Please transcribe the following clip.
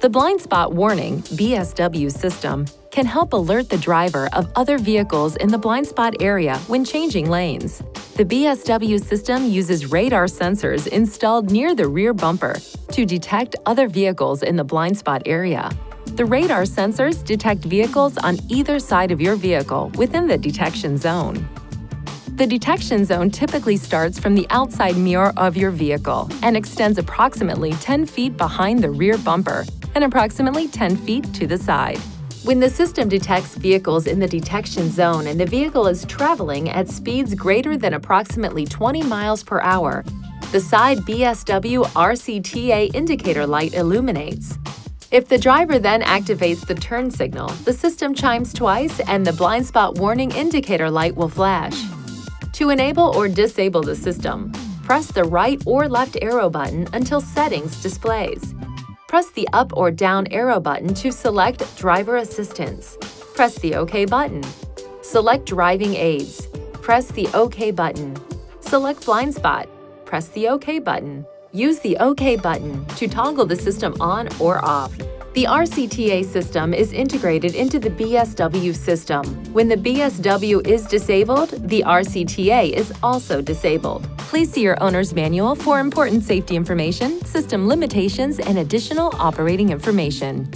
The blind spot warning BSW system can help alert the driver of other vehicles in the blind spot area when changing lanes. The BSW system uses radar sensors installed near the rear bumper to detect other vehicles in the blind spot area. The radar sensors detect vehicles on either side of your vehicle within the detection zone. The detection zone typically starts from the outside mirror of your vehicle and extends approximately 10 feet behind the rear bumper and approximately 10 feet to the side. When the system detects vehicles in the detection zone and the vehicle is traveling at speeds greater than approximately 20 miles per hour, the side BSW RCTA indicator light illuminates. If the driver then activates the turn signal, the system chimes twice and the blind spot warning indicator light will flash. To enable or disable the system, press the right or left arrow button until Settings displays. Press the up or down arrow button to select Driver Assistance. Press the OK button. Select Driving Aids. Press the OK button. Select Blind Spot. Press the OK button. Use the OK button to toggle the system on or off. The RCTA system is integrated into the BSW system. When the BSW is disabled, the RCTA is also disabled. Please see your owner's manual for important safety information, system limitations, and additional operating information.